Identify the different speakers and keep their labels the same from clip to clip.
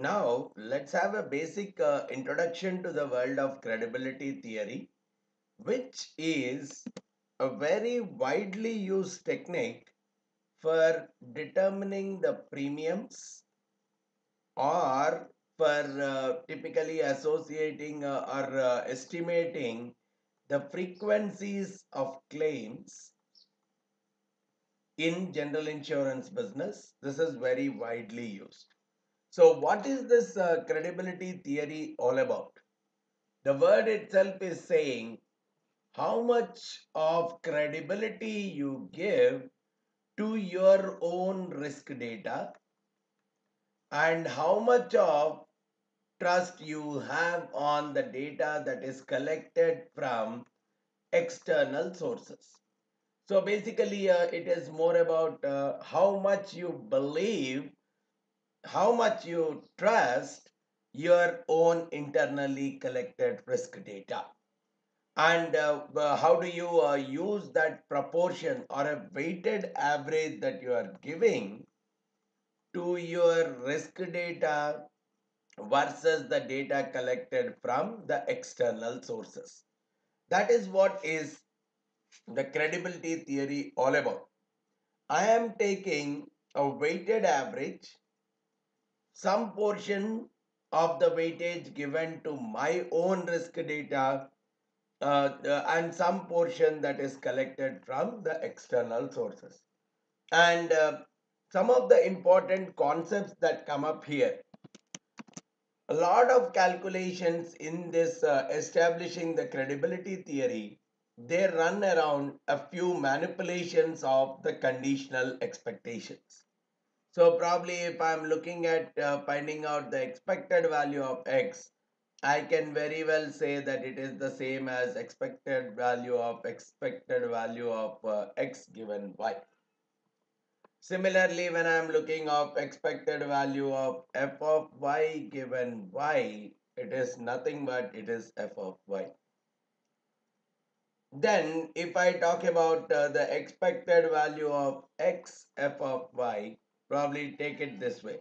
Speaker 1: Now, let's have a basic uh, introduction to the world of credibility theory, which is a very widely used technique for determining the premiums or for uh, typically associating uh, or uh, estimating the frequencies of claims in general insurance business. This is very widely used. So what is this uh, credibility theory all about? The word itself is saying how much of credibility you give to your own risk data and how much of trust you have on the data that is collected from external sources. So basically, uh, it is more about uh, how much you believe, how much you trust your own internally collected risk data. And uh, how do you uh, use that proportion or a weighted average that you are giving to your risk data versus the data collected from the external sources. That is what is the credibility theory all about. I am taking a weighted average, some portion of the weightage given to my own risk data uh, and some portion that is collected from the external sources. And uh, some of the important concepts that come up here a lot of calculations in this uh, establishing the credibility theory they run around a few manipulations of the conditional expectations so probably if i'm looking at uh, finding out the expected value of x i can very well say that it is the same as expected value of expected value of uh, x given y Similarly, when I am looking of expected value of f of y given y, it is nothing but it is f of y. Then if I talk about uh, the expected value of x f of y, probably take it this way.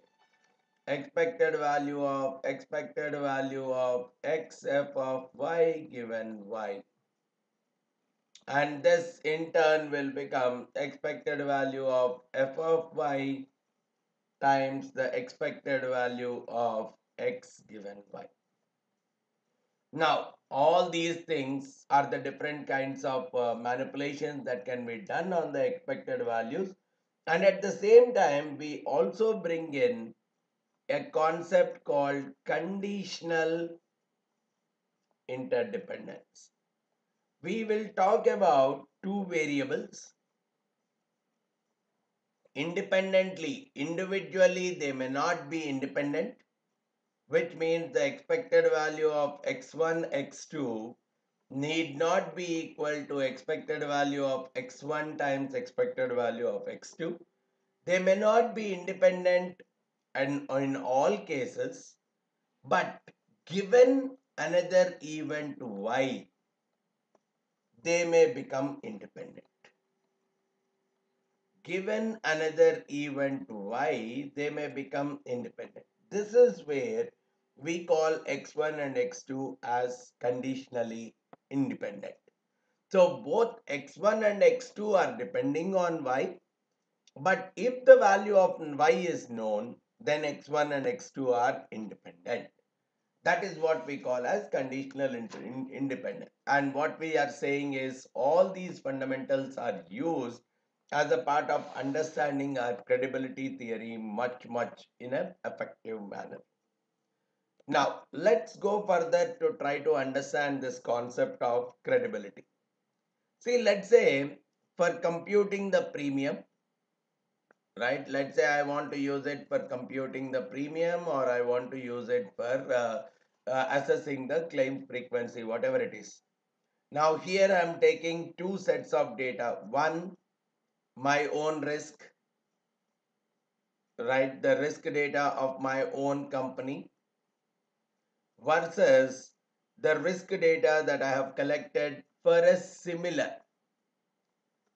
Speaker 1: Expected value of expected value of x f of y given y and this in turn will become expected value of f of y times the expected value of x given y. Now, all these things are the different kinds of uh, manipulations that can be done on the expected values. And at the same time, we also bring in a concept called conditional interdependence we will talk about two variables independently. Individually, they may not be independent, which means the expected value of x1, x2 need not be equal to expected value of x1 times expected value of x2. They may not be independent and in all cases, but given another event y they may become independent. Given another event y, they may become independent. This is where we call x1 and x2 as conditionally independent. So both x1 and x2 are depending on y. But if the value of y is known, then x1 and x2 are independent. That is what we call as conditional independence. And what we are saying is all these fundamentals are used as a part of understanding our credibility theory much, much in an effective manner. Now, let's go further to try to understand this concept of credibility. See, let's say for computing the premium, right? Let's say i want to use it for computing the premium or i want to use it for uh, uh, assessing the claim frequency whatever it is. Now here i'm taking two sets of data. One my own risk right? The risk data of my own company versus the risk data that i have collected for a similar.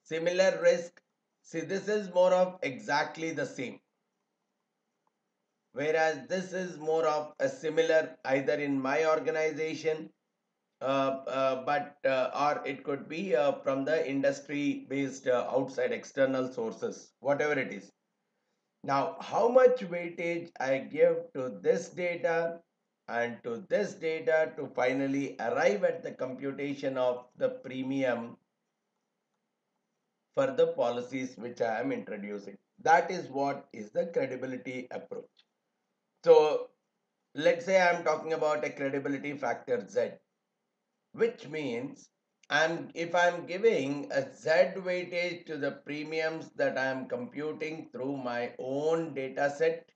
Speaker 1: Similar risk. See, this is more of exactly the same. whereas this is more of a similar either in my organization uh, uh, but uh, or it could be uh, from the industry based uh, outside external sources whatever it is. Now how much weightage i give to this data and to this data to finally arrive at the computation of the premium for the policies which I am introducing. That is what is the credibility approach. So let's say I'm talking about a credibility factor Z, which means I'm if I'm giving a Z weightage to the premiums that I'm computing through my own data set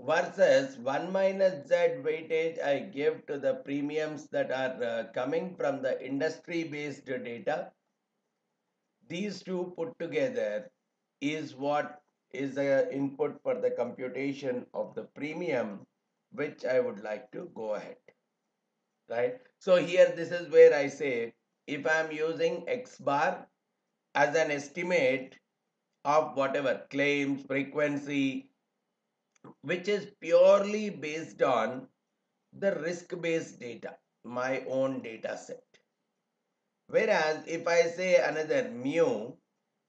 Speaker 1: versus 1 minus Z weightage I give to the premiums that are uh, coming from the industry based data. These two put together is what is the input for the computation of the premium which I would like to go ahead right? So here this is where I say if I am using X bar as an estimate of whatever claims frequency which is purely based on the risk based data my own data set Whereas if I say another mu,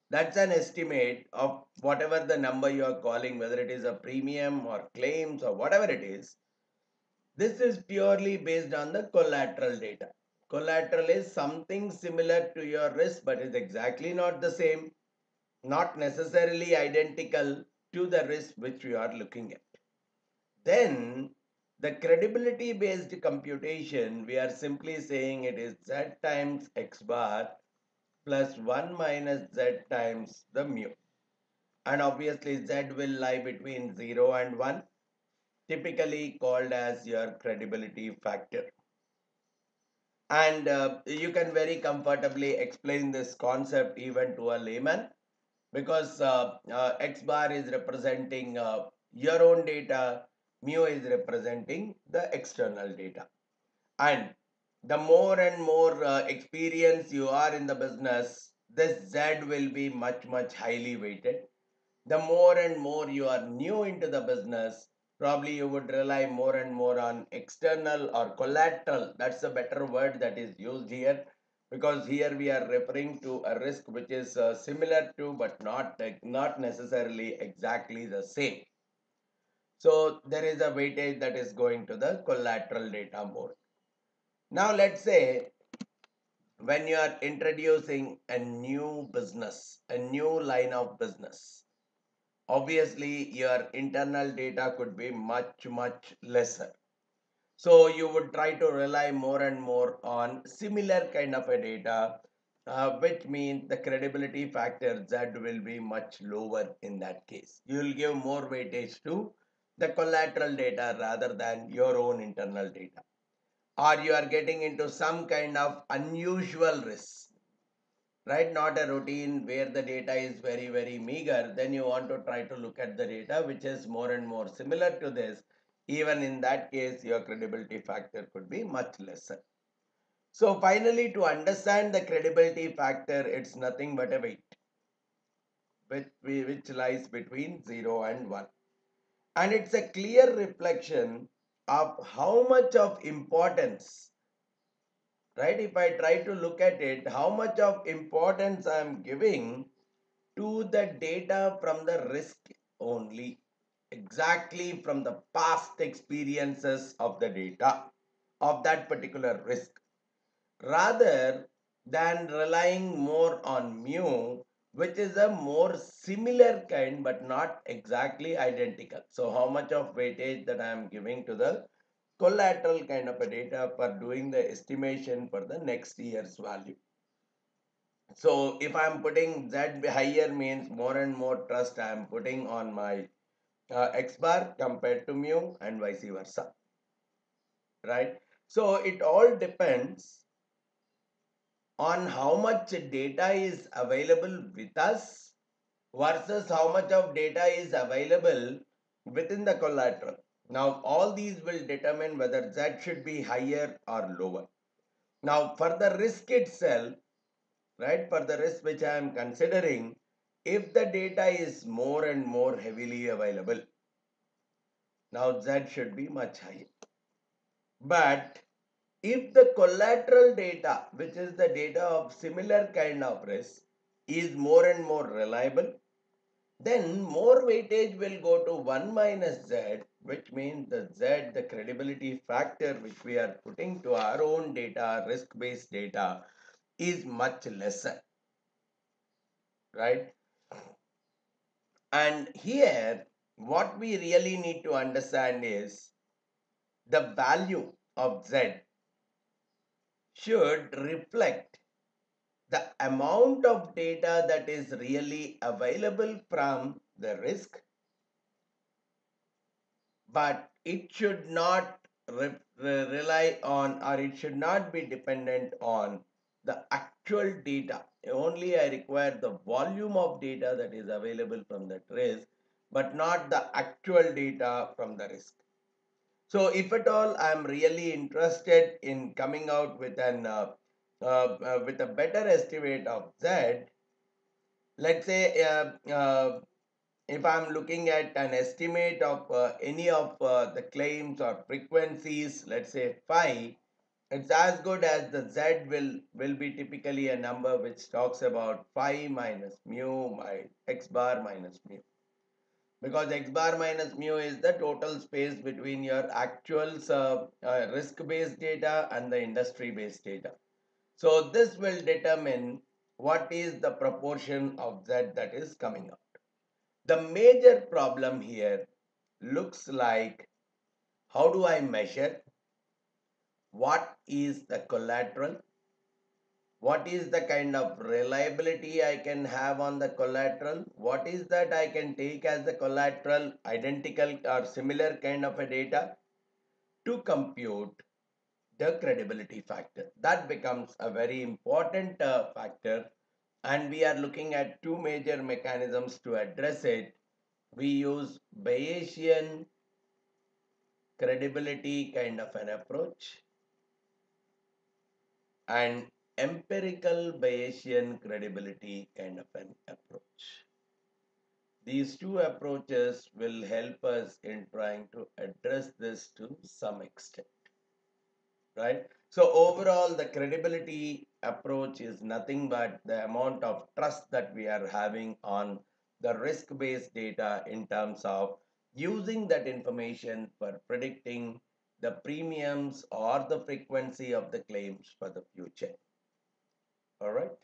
Speaker 1: that's an estimate of whatever the number you are calling, whether it is a premium or claims or whatever it is. This is purely based on the collateral data. Collateral is something similar to your risk, but is exactly not the same, not necessarily identical to the risk which you are looking at. Then the credibility based computation, we are simply saying it is z times x bar plus 1 minus z times the mu. And obviously z will lie between 0 and 1, typically called as your credibility factor. And uh, you can very comfortably explain this concept even to a layman because uh, uh, x bar is representing uh, your own data mu is representing the external data. And the more and more uh, experience you are in the business this z will be much much highly weighted. The more and more you are new into the business probably you would rely more and more on external or collateral. That's a better word that is used here because here we are referring to a risk which is uh, similar to but not not necessarily exactly the same so there is a weightage that is going to the collateral data mode. Now let's say when you are introducing a new business, a new line of business, obviously your internal data could be much, much lesser. So you would try to rely more and more on similar kind of a data, uh, which means the credibility factor Z will be much lower in that case. You will give more weightage to the collateral data rather than your own internal data. Or you are getting into some kind of unusual risk right? Not a routine where the data is very very meager. Then you want to try to look at the data which is more and more similar to this even in that case your credibility factor could be much lesser. So finally to understand the credibility factor it's nothing but a weight which, which lies between 0 and 1 and it's a clear reflection of how much of importance right? If i try to look at it how much of importance i am giving to the data from the risk only exactly from the past experiences of the data of that particular risk rather than relying more on mu which is a more similar kind but not exactly identical. So how much of weightage that I am giving to the collateral kind of a data for doing the estimation for the next year's value. So if I am putting Z higher means more and more trust I am putting on my uh, X bar compared to mu and vice versa. Right. So it all depends on how much data is available with us versus how much of data is available within the collateral. Now, all these will determine whether Z should be higher or lower. Now, for the risk itself, right, for the risk which I am considering, if the data is more and more heavily available, Now Z should be much higher. But if the collateral data, which is the data of similar kind of risk, is more and more reliable, then more weightage will go to 1 minus Z, which means the Z, the credibility factor which we are putting to our own data, risk-based data, is much lesser. Right? And here, what we really need to understand is the value of Z should reflect the amount of data that is really available from the risk, but it should not re re rely on or it should not be dependent on the actual data. Only I require the volume of data that is available from that risk, but not the actual data from the risk. So if at all I am really interested in coming out with an uh, uh, uh, with a better estimate of Z, let's say uh, uh, if I'm looking at an estimate of uh, any of the claims or frequencies, let's say phi, it's as good as the Z will, will be typically a number which talks about phi minus mu by x bar minus mu. Because x bar minus mu is the total space between your actual uh, uh, risk-based data and the industry-based data. So this will determine what is the proportion of Z that is coming out. The major problem here looks like how do I measure? What is the collateral? What is the kind of reliability I can have on the collateral? What is that I can take as the collateral identical or similar kind of a data to compute the credibility factor. That becomes a very important uh, factor and we are looking at two major mechanisms to address it. We use Bayesian credibility kind of an approach and empirical Bayesian credibility kind of an approach. These two approaches will help us in trying to address this to some extent, right? So overall, the credibility approach is nothing but the amount of trust that we are having on the risk-based data in terms of using that information for predicting the premiums or the frequency of the claims for the future. All right.